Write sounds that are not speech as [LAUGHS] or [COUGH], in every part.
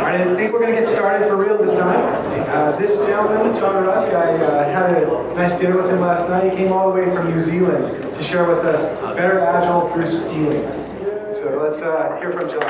I think we're going to get started for real this time. Uh, this gentleman, John Rusk, I uh, had a nice dinner with him last night. He came all the way from New Zealand to share with us Better Agile through Stealing. So let's uh, hear from John.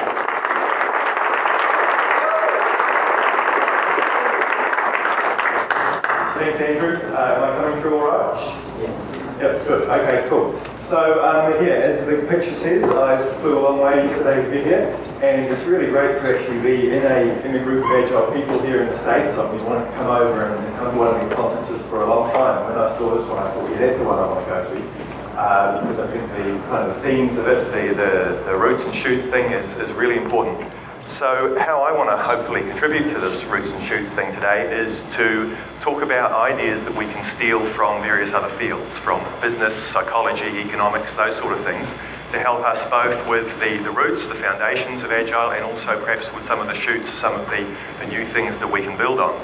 Thanks, Andrew. Uh, am I coming through all right? Yes. Yep, good. Okay, cool. So um, yeah, as the big picture says, I flew a long way today to be here, and it's really great to actually be in a, in a group of agile people here in the States. I've been wanting to come over and come to one of these conferences for a long time. When I saw this one, I thought, yeah, that's the one I want to go to. Uh, because I think the kind of the themes of it, the, the, the roots and shoots thing is, is really important. So how I want to hopefully contribute to this Roots and Shoots thing today is to talk about ideas that we can steal from various other fields, from business, psychology, economics, those sort of things, to help us both with the, the roots, the foundations of Agile, and also perhaps with some of the shoots, some of the, the new things that we can build on.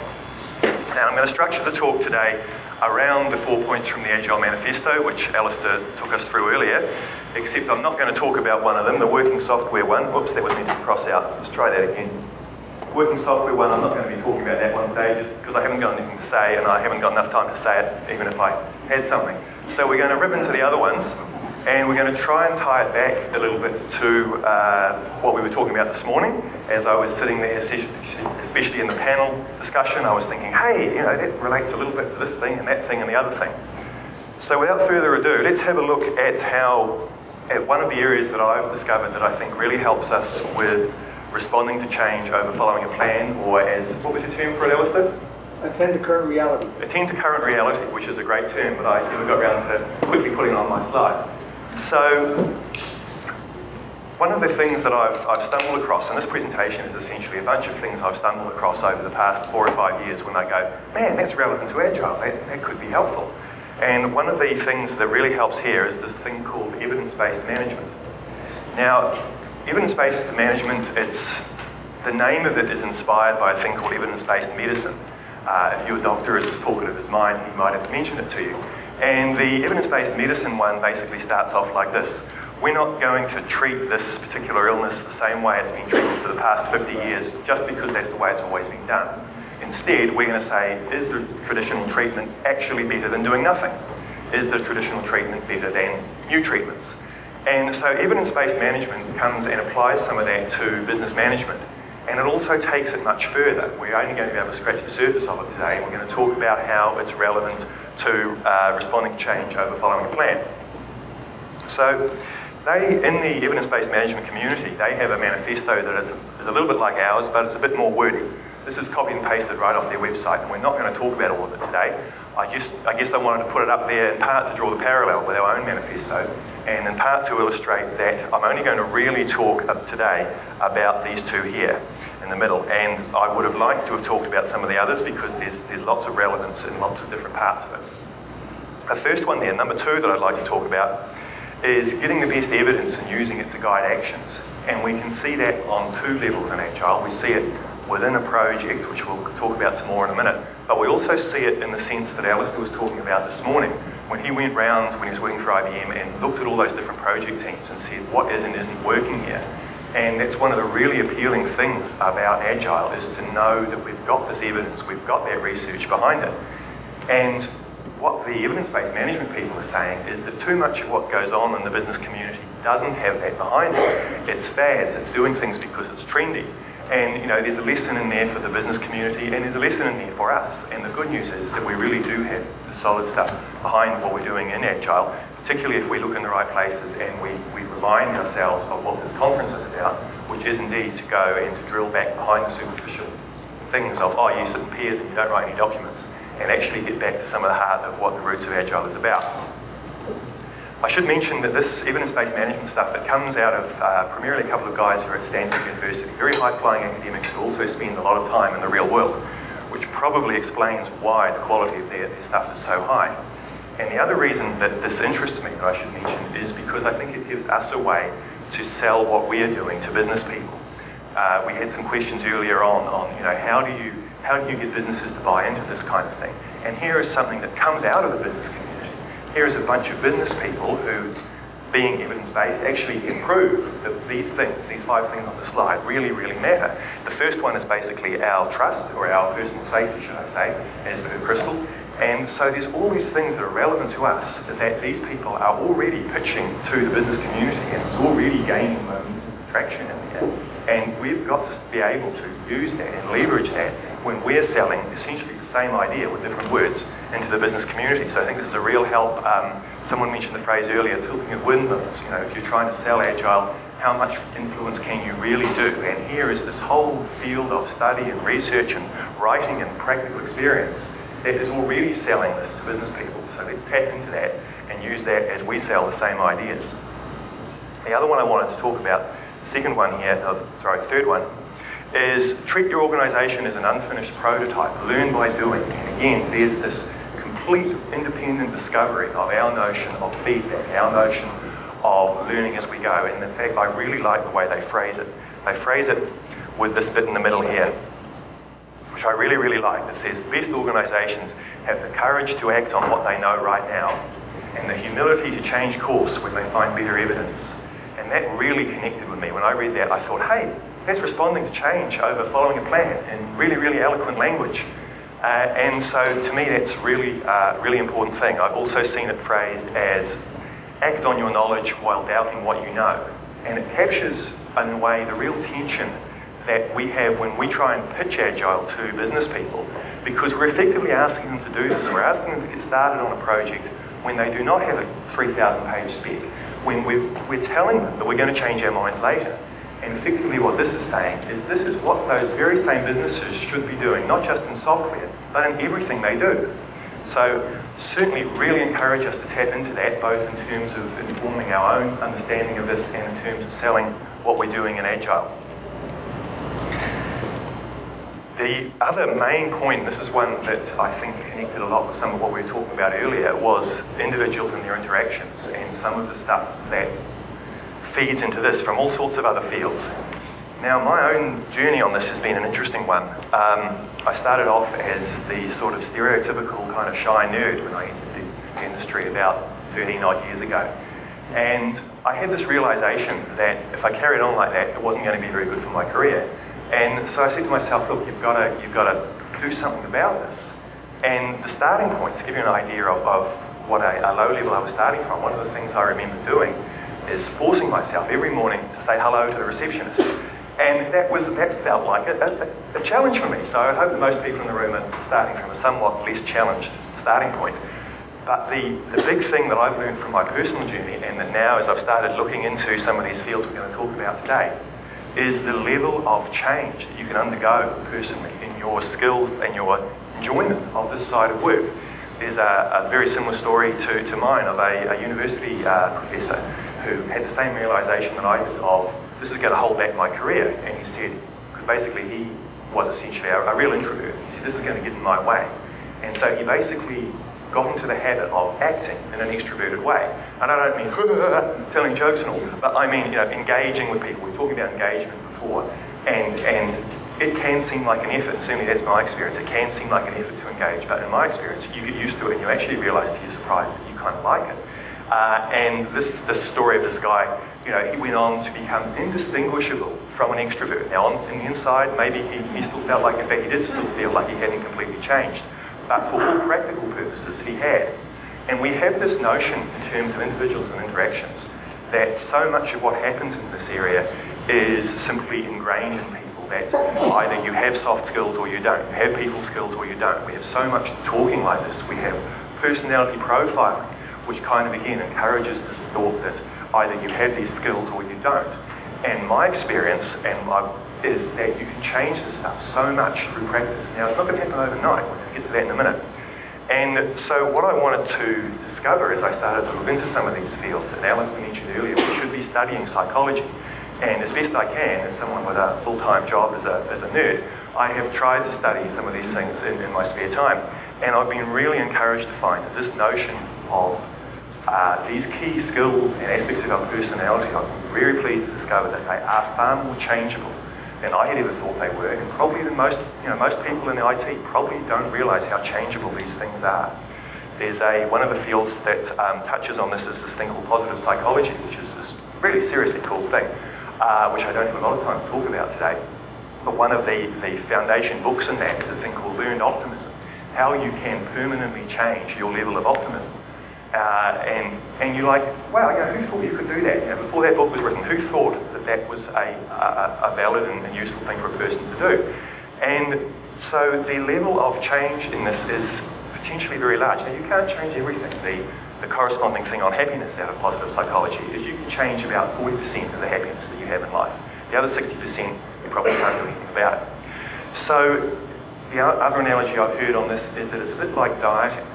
Now I'm going to structure the talk today around the four points from the Agile Manifesto, which Alistair took us through earlier, except I'm not going to talk about one of them, the working software one. Oops, that was meant to cross out. Let's try that again. Working software one, I'm not going to be talking about that one today just because I haven't got anything to say and I haven't got enough time to say it, even if I had something. So we're going to rip into the other ones and we're going to try and tie it back a little bit to uh, what we were talking about this morning. As I was sitting there, especially in the panel discussion, I was thinking, hey, you know, that relates a little bit to this thing and that thing and the other thing. So without further ado, let's have a look at how at one of the areas that I've discovered that I think really helps us with responding to change over following a plan, or as, what was your term for it, Alistair? Attend to current reality. Attend to current reality, which is a great term, but I never got around to quickly putting it on my slide. So, one of the things that I've, I've stumbled across, and this presentation is essentially a bunch of things I've stumbled across over the past four or five years when I go, man, that's relevant to Agile, that, that could be helpful. And one of the things that really helps here is this thing called evidence-based management. Now, evidence-based management, it's the name of it is inspired by a thing called evidence-based medicine. Uh, if your doctor is as talkative as mine, he might have mentioned it to you. And the evidence-based medicine one basically starts off like this. We're not going to treat this particular illness the same way it's been treated for the past 50 years just because that's the way it's always been done. Instead, we're going to say, is the traditional treatment actually better than doing nothing? Is the traditional treatment better than new treatments? And so evidence-based management comes and applies some of that to business management. And it also takes it much further. We're only going to be able to scratch the surface of it today. We're going to talk about how it's relevant to uh, responding to change over following a plan. So they, in the evidence-based management community, they have a manifesto that is a, is a little bit like ours, but it's a bit more wordy. This is copy and pasted right off their website, and we're not going to talk about all of it today. I, just, I guess I wanted to put it up there in part to draw the parallel with our own manifesto, and in part to illustrate that I'm only going to really talk today about these two here in the middle. And I would have liked to have talked about some of the others because there's, there's lots of relevance in lots of different parts of it. The first one there, number two that I'd like to talk about, is getting the best evidence and using it to guide actions. And we can see that on two levels in Agile. We see it within a project, which we'll talk about some more in a minute. But we also see it in the sense that Alistair was talking about this morning, when he went round when he was working for IBM and looked at all those different project teams and said what is and isn't working here. And that's one of the really appealing things about Agile is to know that we've got this evidence, we've got that research behind it. And what the evidence-based management people are saying is that too much of what goes on in the business community doesn't have that behind it. It's fads, it's doing things because it's trendy. And you know, there's a lesson in there for the business community, and there's a lesson in there for us. And the good news is that we really do have the solid stuff behind what we're doing in Agile, particularly if we look in the right places and we, we remind ourselves of what this conference is about, which is indeed to go and to drill back behind the superficial things of, oh, you sit in pairs and you don't write any documents, and actually get back to some of the heart of what the roots of Agile is about. I should mention that this evidence-based management stuff, it comes out of uh, primarily a couple of guys who are at Stanford University, very high-flying academics who also spend a lot of time in the real world, which probably explains why the quality of their, their stuff is so high. And the other reason that this interests me, that I should mention, is because I think it gives us a way to sell what we are doing to business people. Uh, we had some questions earlier on on, you know, how do you how do you get businesses to buy into this kind of thing? And here is something that comes out of the business community here is a bunch of business people who being evidence-based actually prove that these things, these five things on the slide, really, really matter. The first one is basically our trust, or our personal safety, should I say, as per Crystal. And so there's all these things that are relevant to us that these people are already pitching to the business community and it's already gaining momentum and traction in there. And we've got to be able to use that and leverage that when we're selling essentially the same idea with different words into the business community. So I think this is a real help. Um, someone mentioned the phrase earlier, tilting at windmills. You know, if you're trying to sell agile, how much influence can you really do? And here is this whole field of study and research and writing and practical experience that is already selling this to business people. So let's tap into that and use that as we sell the same ideas. The other one I wanted to talk about, the second one here, uh, sorry, third one, is treat your organisation as an unfinished prototype. Learn by doing. And again, there's this complete independent discovery of our notion of feedback, our notion of learning as we go. And in fact, I really like the way they phrase it. They phrase it with this bit in the middle here, which I really, really like, that says best organisations have the courage to act on what they know right now and the humility to change course when they find better evidence. And that really connected with me. When I read that, I thought, hey, that's responding to change over following a plan in really, really eloquent language. Uh, and so to me, that's really, uh, really important thing. I've also seen it phrased as act on your knowledge while doubting what you know. And it captures, in a way, the real tension that we have when we try and pitch Agile to business people, because we're effectively asking them to do this. We're asking them to get started on a project when they do not have a 3,000 page spec, when we're, we're telling them that we're going to change our minds later. And effectively what this is saying is this is what those very same businesses should be doing, not just in software, but in everything they do. So certainly really encourage us to tap into that, both in terms of informing our own understanding of this and in terms of selling what we're doing in Agile. The other main point, this is one that I think connected a lot with some of what we were talking about earlier, was individuals and their interactions and some of the stuff that feeds into this from all sorts of other fields. Now, my own journey on this has been an interesting one. Um, I started off as the sort of stereotypical kind of shy nerd when I entered the industry about 13 odd years ago. And I had this realization that if I carried on like that, it wasn't going to be very good for my career. And so I said to myself, look, you've got to, you've got to do something about this. And the starting point, to give you an idea of, of what a, a low level I was starting from, one of the things I remember doing is forcing myself every morning to say hello to the receptionist. And that was that felt like a, a, a, challenge for me. So I hope that most people in the room are starting from a somewhat less challenged starting point. But the, the big thing that I've learned from my personal journey, and that now as I've started looking into some of these fields we're going to talk about today, is the level of change that you can undergo personally in your skills and your enjoyment of this side of work. There's a, a very similar story to, to mine of a, a university uh, professor who had the same realization that I did of this is going to hold back my career. And he said, because basically he was essentially a, a real introvert. He said, this is going to get in my way. And so he basically got into the habit of acting in an extroverted way. And I don't mean [LAUGHS] telling jokes and all, but I mean, you know, engaging with people. We were talking about engagement before. And, and it can seem like an effort, certainly that's my experience, it can seem like an effort to engage, but in my experience, you get used to it and you actually realize to your surprise that you kind of like it. Uh, and this, this story of this guy, you know, he went on to become indistinguishable from an extrovert. Now, on, the inside, maybe he, he still felt like, in fact, he did still feel like he hadn't completely changed. But for all practical purposes, had. And we have this notion in terms of individuals and interactions that so much of what happens in this area is simply ingrained in people that either you have soft skills or you don't. You have people skills or you don't. We have so much talking like this. We have personality profiling which kind of again encourages this thought that either you have these skills or you don't. And my experience and my, is that you can change this stuff so much through practice. Now, it's not going to happen overnight. To get to that in a minute. And so what I wanted to discover as I started to look into some of these fields, and Alison mentioned earlier, we should be studying psychology. And as best I can, as someone with a full-time job as a, as a nerd, I have tried to study some of these things in, in my spare time. And I've been really encouraged to find that this notion of uh, these key skills and aspects of our personality, I'm very pleased to discover that they are far more changeable than I had ever thought they were, and probably most, you know, most people in the IT probably don't realise how changeable these things are. there's a, one of the fields that um, touches on this is this thing called positive psychology, which is this really seriously cool thing, uh, which I don't have a lot of time to talk about today. But one of the, the foundation books in that is a thing called learned optimism, how you can permanently change your level of optimism. Uh, and, and you're like, wow, you know, who thought you could do that? You know, before that book was written, who thought that that was a, a, valid and, useful thing for a person to do? And so the level of change in this is potentially very large. Now, you can't change everything. The, the corresponding thing on happiness out of positive psychology is you can change about 40% of the happiness that you have in life. The other 60%, you probably can't do anything about it. So the other analogy I've heard on this is that it's a bit like dieting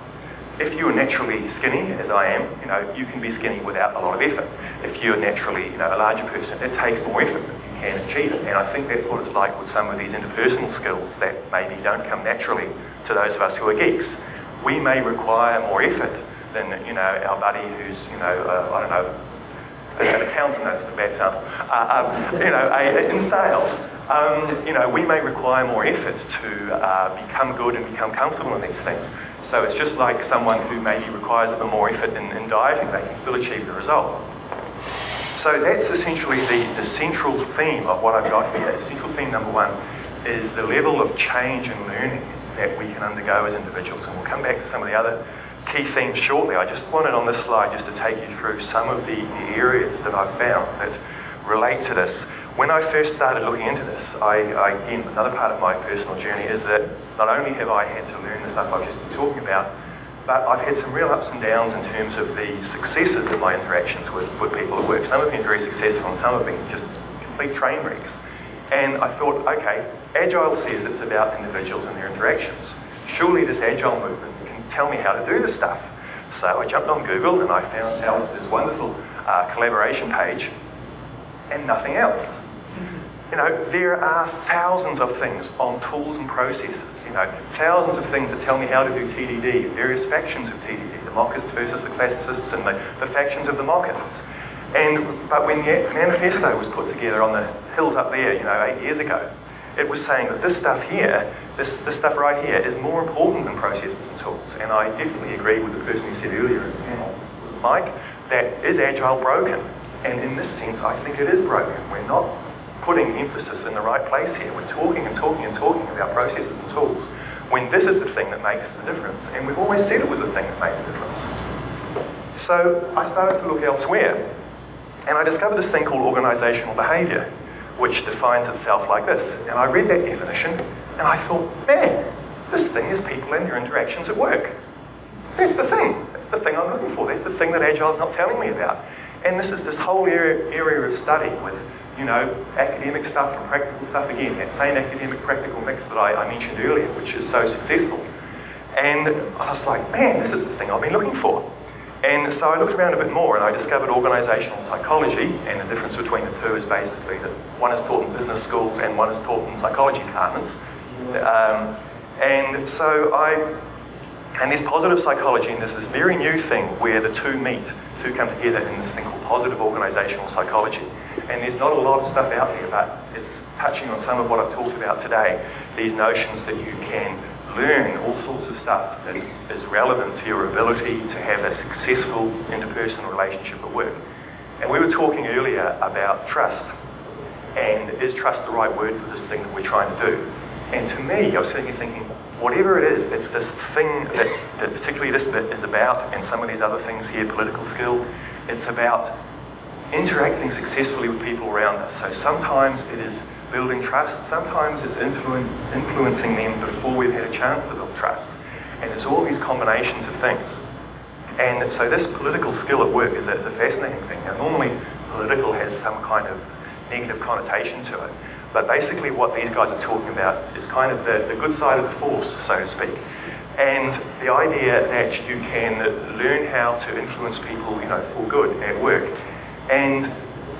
if you are naturally skinny, as I am, you know, you can be skinny without a lot of effort. If you're naturally, you know, a larger person, it takes more effort than you can achieve it. And I think that's what it's like with some of these interpersonal skills that maybe don't come naturally to those of us who are geeks. We may require more effort than, you know, our buddy who's, you know, uh, I don't know, an accountant, that's a bad example, uh, um, you know, a, in sales. Um, you know, we may require more effort to uh, become good and become comfortable in these things. So it's just like someone who maybe requires a bit more effort in, in dieting, they can still achieve the result. So that's essentially the, the central theme of what I've got here. Central theme number one is the level of change and learning that we can undergo as individuals. And we'll come back to some of the other key themes shortly. I just wanted on this slide just to take you through some of the, the areas that I've found that relate to this. When I first started looking into this, I, I, again, another part of my personal journey is that not only have I had to learn the stuff I've just been talking about, but I've had some real ups and downs in terms of the successes of my interactions with, with people at work. Some have been very successful and some have been just complete train wrecks. And I thought, okay, Agile says it's about individuals and their interactions. Surely this Agile movement can tell me how to do this stuff. So I jumped on Google and I found Alistair's wonderful uh, collaboration page and nothing else. You know, there are thousands of things on tools and processes, you know, thousands of things that tell me how to do TDD, various factions of TDD, the mockists versus the classicists and the, the factions of the mockists. And, but when the manifesto was put together on the hills up there, you know, eight years ago, it was saying that this stuff here, this, this stuff right here, is more important than processes and tools. And I definitely agree with the person who said earlier Mike, that is Agile broken? And in this sense, I think it is broken. We're not putting emphasis in the right place here. We're talking and talking and talking about processes and tools when this is the thing that makes the difference. And we've always said it was the thing that made the difference. So I started to look elsewhere. And I discovered this thing called organizational behavior, which defines itself like this. And I read that definition and I thought, man, this thing is people and their interactions at work. That's the thing. That's the thing I'm looking for. That's the thing that Agile is not telling me about. And this is this whole area, area of study with, you know, academic stuff and practical stuff again, that same academic practical mix that I, I mentioned earlier, which is so successful. And I was like, man, this is the thing I've been looking for. And so I looked around a bit more and I discovered organisational psychology, and the difference between the two is basically that one is taught in business schools and one is taught in psychology departments. Um, and so I, and there's positive psychology, and there's this very new thing where the two meet two come together in this thing called positive organisational psychology. And there's not a lot of stuff out there, but it's touching on some of what I've talked about today. These notions that you can learn all sorts of stuff that is relevant to your ability to have a successful interpersonal relationship at work. And we were talking earlier about trust. And is trust the right word for this thing that we're trying to do? And to me, I was sitting here thinking, whatever it is, it's this thing that, that particularly this bit is about, and some of these other things here, political skill, it's about interacting successfully with people around us. So sometimes it is building trust, sometimes it's influ influencing them before we've had a chance to build trust. And it's all these combinations of things. And so this political skill at work is a, is a fascinating thing. Now normally political has some kind of negative connotation to it. But basically what these guys are talking about is kind of the, the good side of the force, so to speak. And the idea that you can learn how to influence people, you know, for good at work. And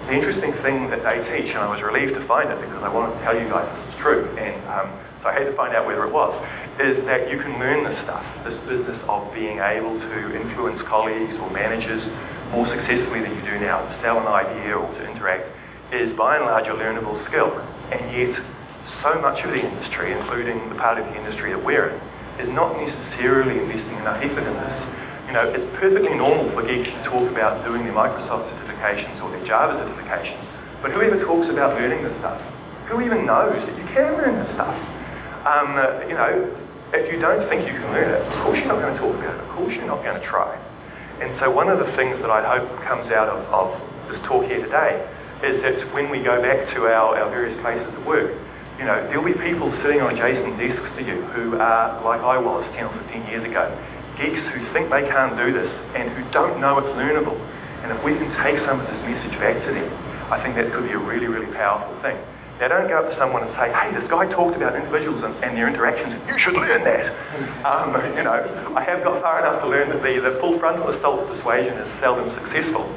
the interesting thing that they teach, and I was relieved to find it because I want to tell you guys this is true, and um, so I had to find out whether it was, is that you can learn this stuff, this business of being able to influence colleagues or managers more successfully than you do now, to sell an idea or to interact, is by and large a learnable skill. And yet, so much of the industry, including the part of the industry that we're in, is not necessarily investing enough effort in this. You know, it's perfectly normal for geeks to talk about doing their Microsoft certifications or their Java certifications, but whoever talks about learning this stuff? Who even knows that you can learn this stuff? Um, you know, if you don't think you can learn it, of course you're not going to talk about it. Of course you're not going to try. And so one of the things that I hope comes out of, of this talk here today is that when we go back to our, our various places of work, you know, there'll be people sitting on adjacent desks to you who are like I was 10 or 15 years ago, geeks who think they can't do this and who don't know it's learnable. And if we can take some of this message back to them, I think that could be a really, really powerful thing. Now, don't go up to someone and say, hey, this guy talked about individuals and, and their interactions. You should learn that. [LAUGHS] Um, you know, I have got far enough to learn that the, the full frontal assault persuasion is seldom successful.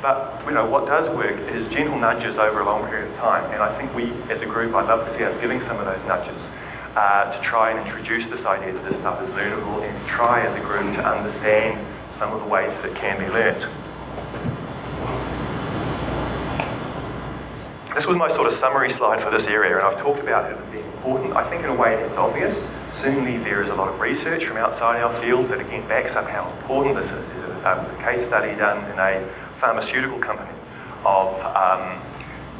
But you know, what does work is gentle nudges over a long period of time. And I think we, as a group, I'd love to see us giving some of those nudges uh, to try and introduce this idea that this stuff is learnable and try as a group to understand some of the ways that it can be learnt. This was my sort of summary slide for this area, and I've talked about it being important. I think in a way it's obvious. Certainly there is a lot of research from outside our field that again backs up how important this is. There's a, um, a case study done in a pharmaceutical company of um,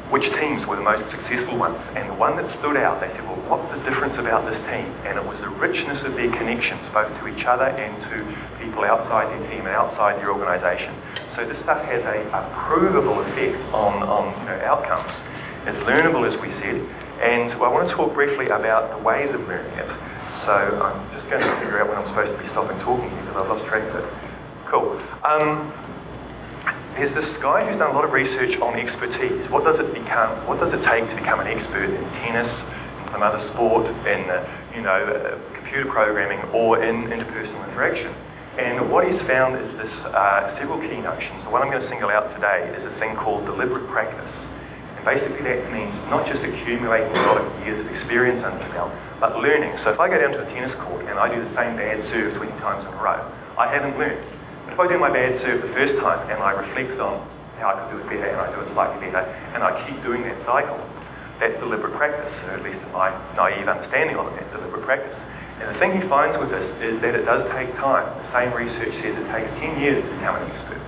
which teams were the most successful ones. And the one that stood out, they said, well, what's the difference about this team? And it was the richness of their connections, both to each other and to people outside their team and outside their organisation. So this stuff has a, a provable effect on, on you know, outcomes. It's learnable, as we said. And I want to talk briefly about the ways of learning it. So I'm just going to figure out when I'm supposed to be stopping talking here because I've lost track of it. Cool. Um, there's this guy who's done a lot of research on expertise. What does it become? What does it take to become an expert in tennis, in some other sport, in uh, you know uh, computer programming, or in interpersonal interaction? And what he's found is this uh, several key notions. The one I'm going to single out today is a thing called deliberate practice. And basically that means not just accumulating a lot of years of experience under the belt, but learning. So if I go down to a tennis court and I do the same bad serve 20 times in a row, I haven't learned. If I do my bad serve the first time and I reflect on how I could do it better and I do it slightly better and I keep doing that cycle, that's deliberate practice, or at least in my naive understanding of it, that's deliberate practice. And the thing he finds with this is that it does take time. The same research says it takes 10 years to become an expert.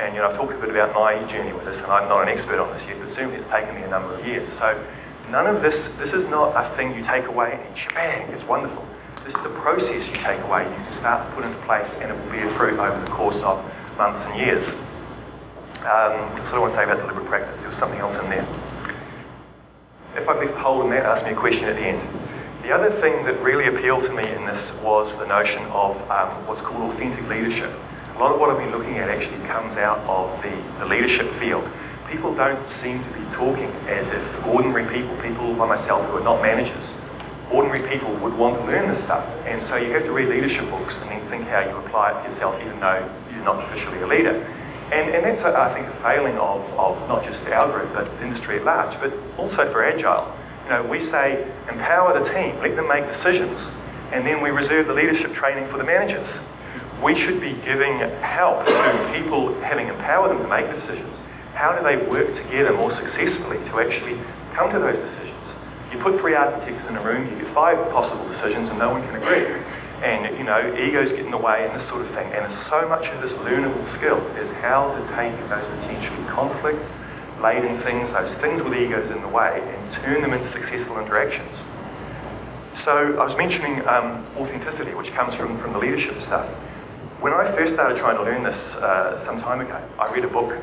And you know, I've talked a bit about my journey with this, and I'm not an expert on this yet, but certainly it's taken me a number of years. So none of this, this is not a thing you take away and shebang, it's wonderful. This is a process you take away, you can start to put into place, and it will bear fruit over the course of months and years. Um, that's what I want to say about deliberate practice. There was something else in there. If I left hold on that, ask me a question at the end. The other thing that really appealed to me in this was the notion of um, what's called authentic leadership. A lot of what I've been looking at actually comes out of the, the leadership field. People don't seem to be talking as if ordinary people, people like myself who are not managers, ordinary people would want to learn this stuff. And so you have to read leadership books and then think how you apply it yourself, even though you're not officially a leader. And, and that's, I think, a failing of, of not just our group, but industry at large, but also for Agile. You know, we say empower the team, let them make decisions, and then we reserve the leadership training for the managers. We should be giving help to people, having empowered them to make decisions. How do they work together more successfully to actually come to those decisions? You put three architects in a room, you get five possible decisions, and no one can agree and you know egos get in the way and this sort of thing. And so much of this learnable skill is how to take those potentially conflicts, laden things, those things with egos in the way, and turn them into successful interactions. So I was mentioning um, authenticity, which comes from, from the leadership stuff. When I first started trying to learn this uh, some time ago, I read a book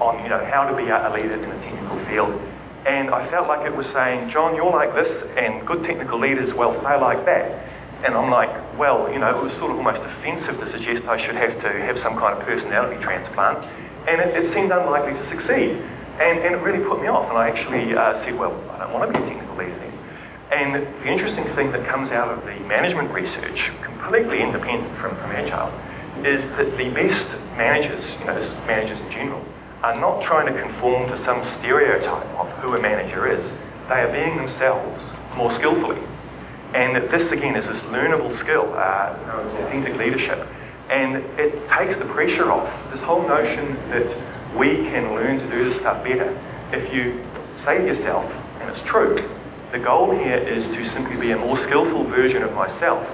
on you know how to be a leader in a technical field. And I felt like it was saying, John, you're like this, and good technical leaders, well, they're like that. And I'm like, well, you know, it was sort of almost offensive to suggest I should have to have some kind of personality transplant. And it, it seemed unlikely to succeed. And, and, it really put me off. And I actually uh, said, well, I don't want to be a technical leader then. And the interesting thing that comes out of the management research, completely independent from, from Agile, is that the best managers, you know, this managers in general, are not trying to conform to some stereotype of who a manager is. They are being themselves more skillfully. And this, again, is this learnable skill, uh, authentic leadership. And it takes the pressure off. This whole notion that we can learn to do this stuff better. If you say to yourself, and it's true, the goal here is to simply be a more skillful version of myself,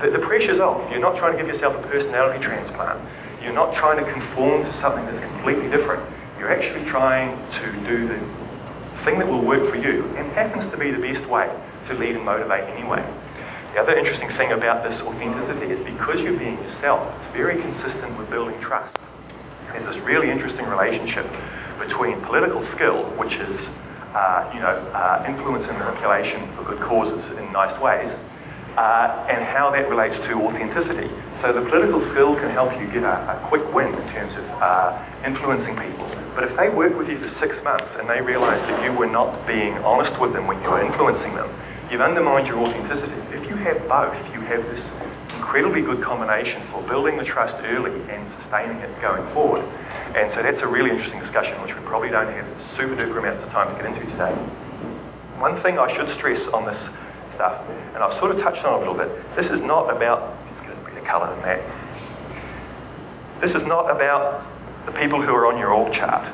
the, the pressure's off. You're not trying to give yourself a personality transplant. You're not trying to conform to something that's completely different. You're actually trying to do the thing that will work for you and happens to be the best way to lead and motivate anyway. The other interesting thing about this authenticity is because you're being yourself, it's very consistent with building trust. There's this really interesting relationship between political skill, which is uh, you know, uh, influence and manipulation for good causes in nice ways, uh, and how that relates to authenticity. So the political skill can help you get a, a quick win in terms of uh, influencing people. But if they work with you for six months and they realize that you were not being honest with them when you were influencing them, you've undermined your authenticity. If you have both, you have this incredibly good combination for building the trust early and sustaining it going forward. And so that's a really interesting discussion, which we probably don't have super duper amounts of time to get into today. One thing I should stress on this stuff, and I've sort of touched on a little bit, this is not about, let's get a bit of colour in that. This is not about the people who are on your org chart.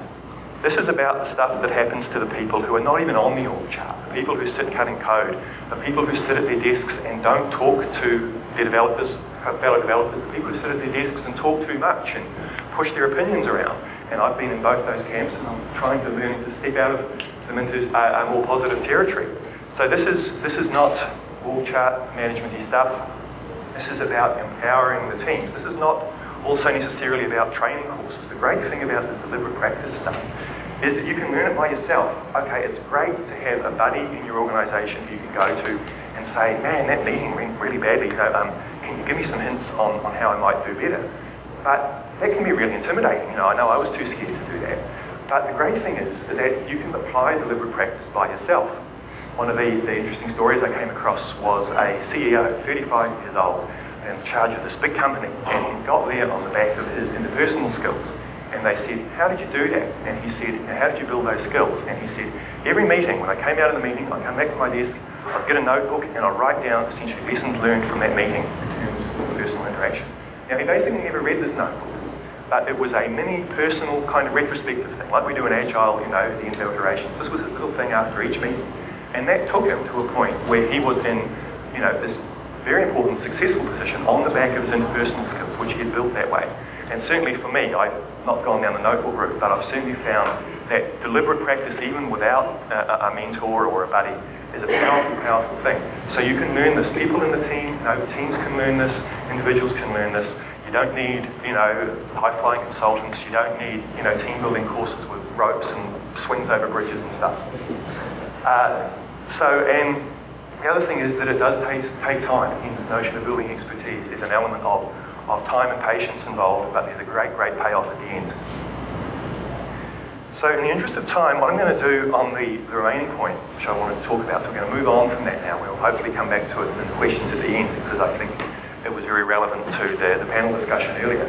This is about the stuff that happens to the people who are not even on the org chart, the people who sit cutting code, the people who sit at their desks and don't talk to their developers, fellow developers, the people who sit at their desks and talk too much and push their opinions around. And I've been in both those camps and I'm trying to learn to step out of them into a, a more positive territory. So this is, this is not org chart managementy stuff. This is about empowering the teams. This is not also necessarily about training courses. The great thing about this deliberate practice stuff is that you can learn it by yourself. Okay, it's great to have a buddy in your organisation you can go to and say, man, that meeting went really badly. You know, um, can you give me some hints on, on how I might do better? But that can be really intimidating. You know, I know I was too scared to do that. But the great thing is that you can apply deliberate practice by yourself. One of the, the interesting stories I came across was a CEO, 35 years old, in charge of this big company, and he got there on the back of his interpersonal skills. And they said, how did you do that? And he said, how did you build those skills? And he said, every meeting, when I came out of the meeting, I'd come back to my desk, I'd get a notebook, and I'd write down essentially lessons learned from that meeting in terms of personal interaction. Now, he basically never read this notebook, but it was a mini personal kind of retrospective thing, like we do in Agile, you know, the end of iterations. This was his little thing after each meeting. And that took him to a point where he was in, you know, this very important, successful position on the back of his interpersonal skills, which he had built that way. And certainly for me, I've not gone down the notebook route, but I've certainly found that deliberate practice, even without a, a mentor or a buddy, is a powerful, powerful thing. So you can learn this. People in the team, you know, teams can learn this, individuals can learn this. You don't need, you know, high-flying consultants. You don't need, you know, team-building courses with ropes and swings over bridges and stuff. Uh, so, and the other thing is that it does take, take time in this notion of building expertise. There's an element of, of time and patience involved, but there's a great, great payoff at the end. So in the interest of time, what I'm going to do on the, the remaining point, which I want to talk about, so we're going to move on from that now. We'll hopefully come back to it in the questions at the end, because I think it was very relevant to the, the panel discussion earlier.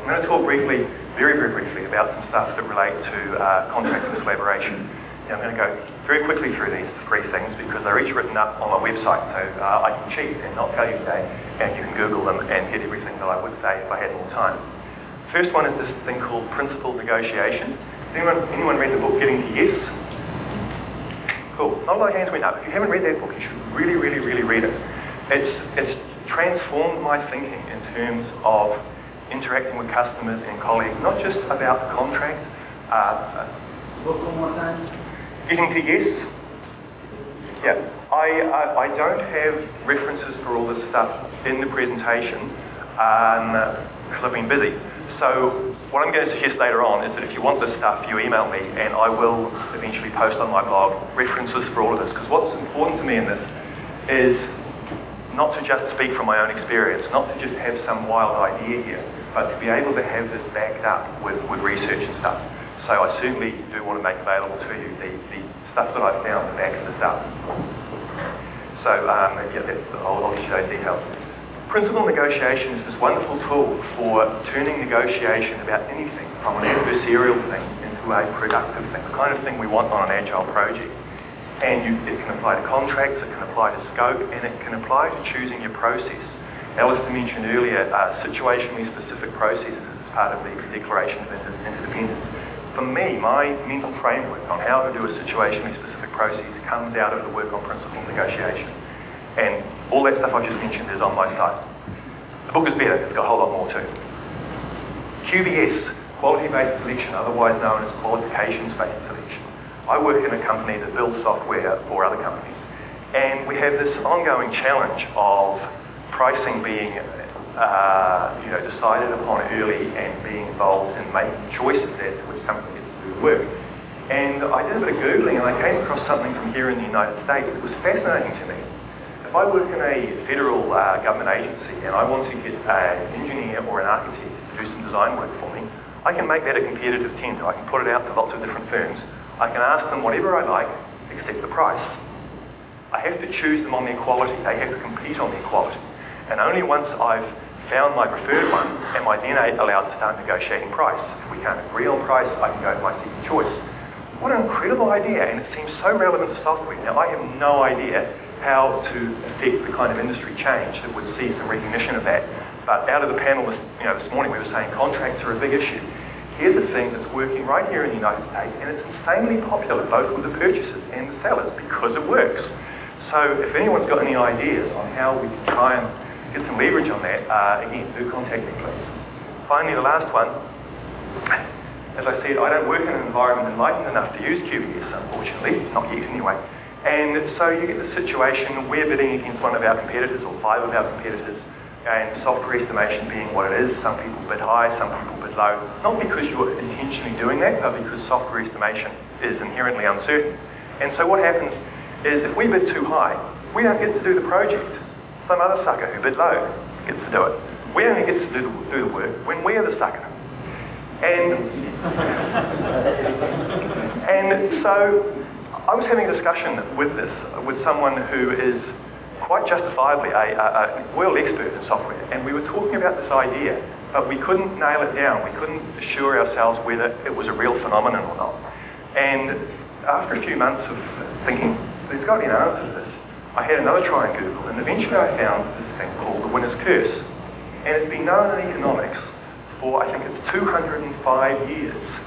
I'm going to talk briefly, very, very briefly, about some stuff that relate to uh, contracts and collaboration. I'm going to go very quickly through these three things because they're each written up on my website, so uh, I can cheat and not tell you today, and you can Google them and get everything that I would say if I had more time. First one is this thing called principled negotiation. Has anyone, anyone read the book Getting to Yes? Cool. Not a lot of hands went up. If you haven't read that book, you should really, really, really read it. It's, it's transformed my thinking in terms of interacting with customers and colleagues, not just about the contract. Uh, Book one more time. Getting to yes? Yeah. I, I, I, don't have references for all this stuff in the presentation because um, I've been busy. So what I'm going to suggest later on is that if you want this stuff, you email me and I will eventually post on my blog references for all of this. Because what's important to me in this is not to just speak from my own experience, not to just have some wild idea here, but to be able to have this backed up with, with research and stuff. So I certainly do want to make available to you the, the stuff that I found that backs this up. So um, yeah, I'll, I'll get you those details. Principled negotiation is this wonderful tool for turning negotiation about anything from an adversarial thing into a productive thing, the kind of thing we want on an agile project. And you, it can apply to contracts, it can apply to scope, and it can apply to choosing your process. Alistair mentioned earlier uh, situationally specific processes as part of the Declaration of Interdependence for me, my mental framework on how to do a situationally specific process comes out of the work on principled negotiation. And all that stuff I just mentioned is on my site. The book is better, it's got a whole lot more too. QBS, Quality-Based Selection, otherwise known as Qualifications-Based Selection. I work in a company that builds software for other companies. And we have this ongoing challenge of pricing being uh, you know, decided upon early and being involved in making choices as to which company gets to do the work. And I did a bit of Googling and I came across something from here in the United States that was fascinating to me. If I work in a federal uh, government agency and I want to get an engineer or an architect to do some design work for me, I can make that a competitive tender. I can put it out to lots of different firms. I can ask them whatever I like, except the price. I have to choose them on their quality. They have to compete on their quality. And only once I've found my preferred one and my then allowed to start negotiating price. If we can't agree on price, I can go to my second choice. What an incredible idea, and it seems so relevant to software. Now, I have no idea how to affect the kind of industry change that would see some recognition of that. But out of the panel this, you know, this morning, we were saying contracts are a big issue. Here's a thing that's working right here in the United States, and it's insanely popular both with the purchasers and the sellers because it works. So if anyone's got any ideas on how we can try and get some leverage on that, uh, again, do contact me, please. Finally, the last one. As I said, I don't work in an environment enlightened enough to use QBS, unfortunately, not yet anyway. And so you get the situation, we're bidding against one of our competitors or five of our competitors, and software estimation being what it is. Some people bid high, some people bid low. Not because you're intentionally doing that, but because software estimation is inherently uncertain. And so what happens is if we bid too high, we don't get to do the project. Some other sucker who bid low gets to do it. We only get to do the, do the work when we're the sucker. And, and so I was having a discussion with this, with someone who is quite justifiably a, a, a world expert in software, and we were talking about this idea, but we couldn't nail it down. We couldn't assure ourselves whether it was a real phenomenon or not. And after a few months of thinking, there's got to be an answer to this, I had another try on Google, and eventually I found this thing called the winner's curse. And it's been known in economics for, I think it's 205 years.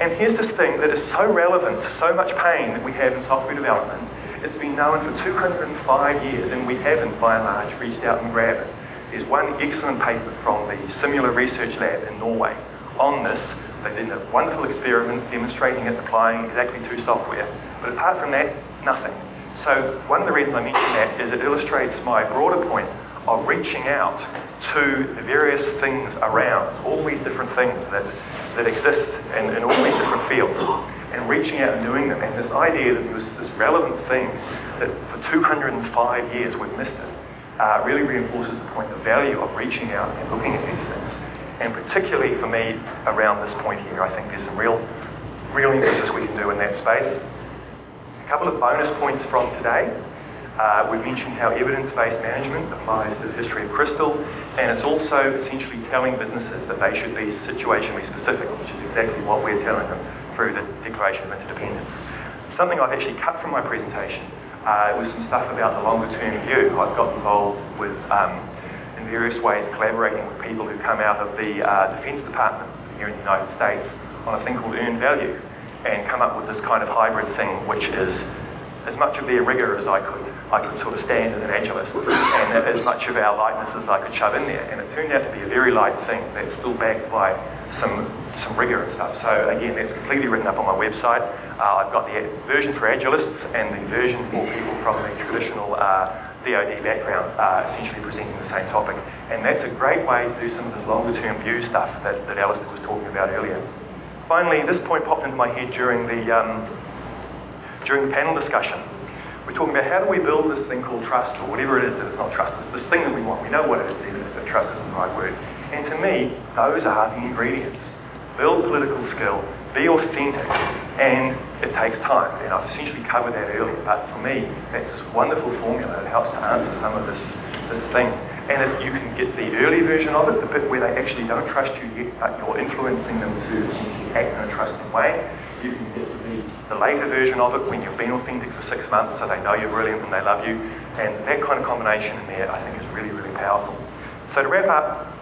And here's this thing that is so relevant to so much pain that we have in software development. It's been known for 205 years, and we haven't, by and large, reached out and grabbed it. There's one excellent paper from the Simula Research Lab in Norway on this. They did a wonderful experiment demonstrating it applying exactly to software. But apart from that, nothing. So one of the reasons I mention that is it illustrates my broader point of reaching out to the various things around, all these different things that, that exist in, in all these different fields, and reaching out and doing them. And this idea that this, this relevant thing that for 205 years we've missed it uh, really reinforces the point, the value of reaching out and looking at these things. And particularly for me around this point here, I think there's some real, real emphasis we can do in that space. A couple of bonus points from today. Uh, we mentioned how evidence-based management applies to the history of Crystal, and it's also essentially telling businesses that they should be situationally specific, which is exactly what we're telling them through the Declaration of Interdependence. Something I've actually cut from my presentation uh, was some stuff about the longer-term view. I've got involved with, um, in various ways, collaborating with people who come out of the uh, Defence Department here in the United States on a thing called earned value, and come up with this kind of hybrid thing, which is as much of their rigour as I could I could sort of stand as an agilist and as much of our lightness as I could shove in there. And it turned out to be a very light thing that's still backed by some, some rigour and stuff. So again, that's completely written up on my website. Uh, I've got the version for agilists and the version for people from the traditional uh, DoD background, uh, essentially presenting the same topic. And that's a great way to do some of this longer term view stuff that, that Alistair was talking about earlier. Finally, this point popped into my head during the, um, during the panel discussion. We're talking about how do we build this thing called trust, or whatever it is that it's not trust, it's this thing that we want. We know what it is, even if trust isn't the right word. And to me, those are the ingredients. Build political skill, be authentic, and it takes time. And I've essentially covered that earlier, but for me, that's this wonderful formula that helps to answer some of this, this thing. And if you can get the early version of it, the bit where they actually don't trust you yet, but you're influencing them to act in a trusting way. You can get the, the later version of it when you've been authentic for six months so they know you're brilliant and they love you. And that kind of combination in there I think is really, really powerful. So to wrap up,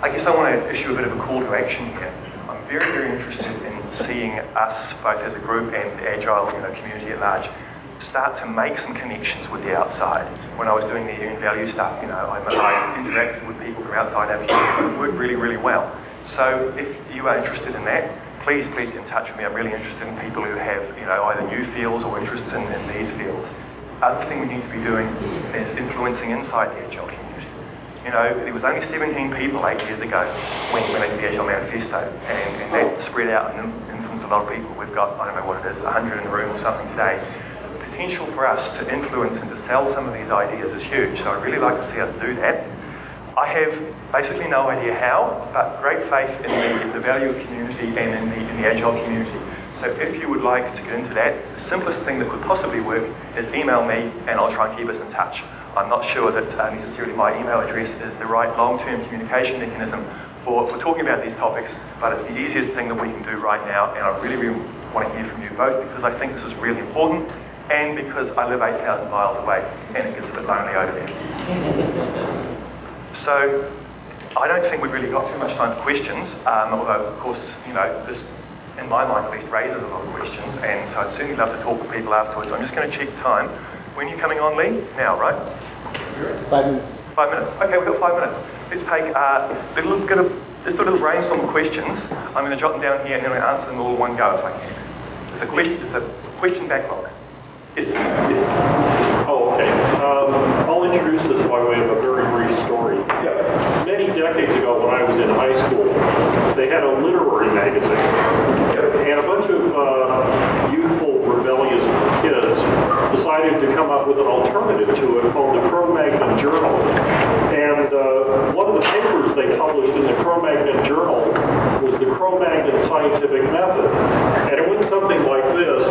I guess I want to issue a bit of a call to action here. I'm very, very interested in seeing us, both as a group and the Agile you know, community at large, start to make some connections with the outside. When I was doing the earned value stuff, you know, I, I interacted with people from outside our community. It worked really, really well. So if you are interested in that, please, please get in touch with me. I'm really interested in people who have, you know, either new fields or interests in, in these fields. Other thing we need to be doing is influencing inside the Agile community. You know, there was only 17 people eight years ago when we into the Agile Manifesto, and, and that spread out and influenced a lot of people. We've got, I don't know what it is, 100 in the room or something today. Potential for us to influence and to sell some of these ideas is huge, so I'd really like to see us do that. I have basically no idea how, but great faith in the, in the value of community and in the, in the Agile community. So if you would like to get into that, the simplest thing that could possibly work is email me and I'll try and keep us in touch. I'm not sure that uh, necessarily my email address is the right long-term communication mechanism for, for talking about these topics, but it's the easiest thing that we can do right now and I really, really want to hear from you both because I think this is really important and because I live 8,000 miles away and it gets a bit lonely over there. So I don't think we've really got too much time for questions, um, although of course, you know, this, in my mind at least, raises a lot of questions, and so I'd certainly love to talk to people afterwards. I'm just going to check time. When are you coming on, Lee? Now, right? Five minutes. Five minutes. Okay, we've got five minutes. Let's take uh, a little bit of, do a little brainstorm of questions. I'm going to jot them down here and then I'm going to answer them all in one go if I can. It's a question, it's a question backlog. Oh, okay. Um, I'll introduce this by way of a very brief story. Yeah. Many decades ago, when I was in high school, they had a literary magazine, and a bunch of uh, youthful, rebellious kids decided to come up with an alternative to it called the Cro-Magnon Journal. And uh, one of the papers they published in the Cro-Magnon Journal was the Cro-Magnon Scientific Method. And it went something like this,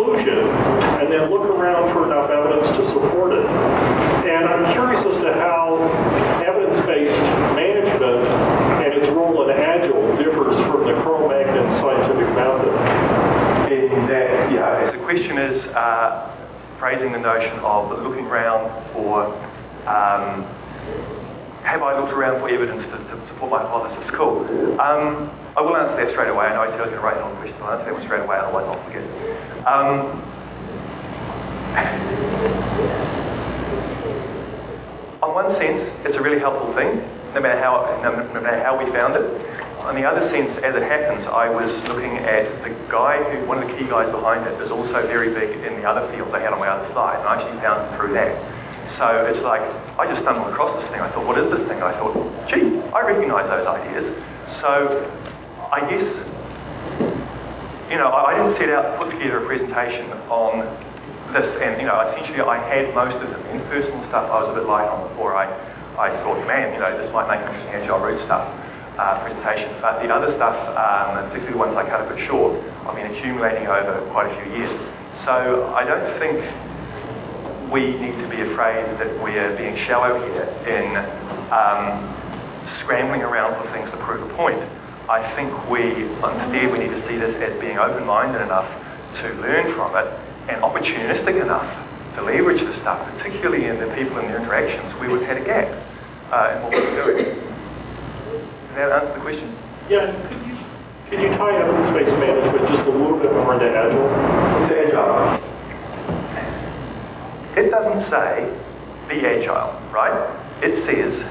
conclusion and then look around for enough evidence to support it. And I'm curious as to how evidence-based management and its role in Agile differs from the Cro-Magnon scientific method. In that, yeah. The question is uh, phrasing the notion of looking around for, um, have I looked around for evidence to, to support my hypothesis? Cool. Um, I will answer that straight away. I know I said I was going to write down the question, but I'll answer that one straight away, otherwise I'll forget. Um, on one sense, it's a really helpful thing, no matter how, no, matter how we found it. On the other sense, as it happens, I was looking at the guy who, one of the key guys behind it, is also very big in the other fields I had on my other slide, and I actually found through that. So it's like, I just stumbled across this thing. I thought, what is this thing? I thought, gee, I recognize those ideas. So I guess, you know, I, didn't set out to put together a presentation on this, and you know, essentially I had most of the personal stuff, I was a bit light on before I, I thought, man, you know, this might make an agile root stuff uh, presentation. But the other stuff, um, particularly the ones I cut a bit short, I've been accumulating over quite a few years. So I don't think we need to be afraid that we're being shallow here in um, scrambling around for things to prove a point. I think we, instead, we need to see this as being open-minded enough to learn from it and opportunistic enough to leverage the stuff, particularly in the people and their interactions where we've had a gap uh, in what we're doing. Does that answer the question? Yeah, could you, can you tie evidence-based management just a little bit more into Agile? Into Agile. It doesn't say be agile, right? It says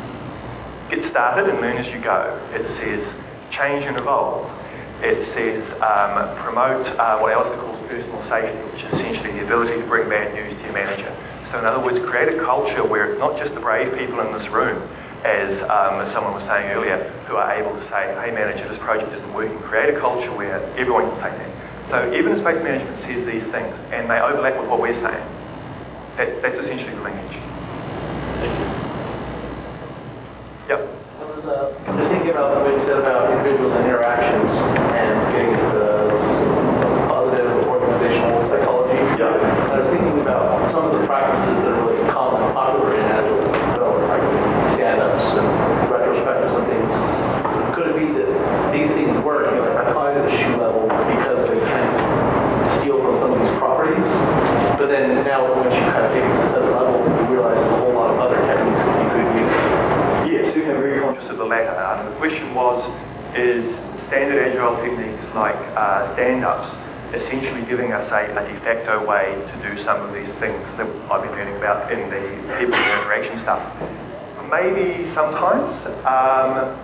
get started and learn as you go. It says change and evolve. It says um, promote uh, what else it calls personal safety, which is essentially the ability to bring bad news to your manager. So in other words, create a culture where it's not just the brave people in this room, as, um, as someone was saying earlier, who are able to say, hey manager, this project isn't working. Create a culture where everyone can say that. So even evidence-based management says these things, and they overlap with what we're saying. That's, that's essentially the linkage. Thank you. thinking about what you said about individuals and interactions and getting the positive organizational psychology. Yeah. And I was thinking about some of the practices that are really common, popular in Agile development, like stand-ups and retrospectives and things. Could it be that these things work, you know, like apply to the shoe level because they can steal from some of these properties, but then now once you kind of take it to this other level, you realize there's a whole lot of other techniques that you could use. Yes, certainly I'm very conscious of the latter. Was, is standard agile techniques like uh, stand-ups essentially giving us a, a de facto way to do some of these things that I've been learning about in the people interaction stuff. Maybe sometimes. Um,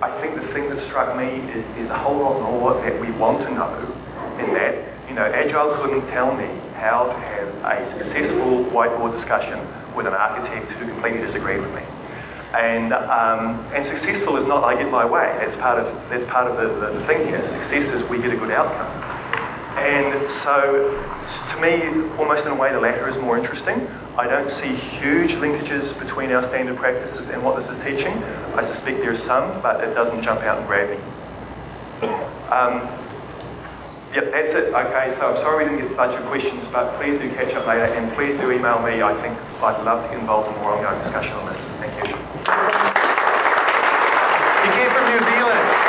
I think the thing that struck me is, is a whole lot more that we want to know in that, you know, Agile couldn't tell me how to have a successful whiteboard discussion with an architect who completely disagreed with me. And, um, and successful is not I get my way. That's part of, that's part of the, the, the thing here. Success is we get a good outcome. And so, to me, almost in a way, the latter is more interesting. I don't see huge linkages between our standard practices and what this is teaching. I suspect there's some, but it doesn't jump out and grab me. Um, Yep, that's it. Okay, so I'm sorry we didn't get a bunch of questions, but please do catch up later and please do email me. I think I'd love to get involved in more ongoing discussion on this. Thank you. He came from New Zealand.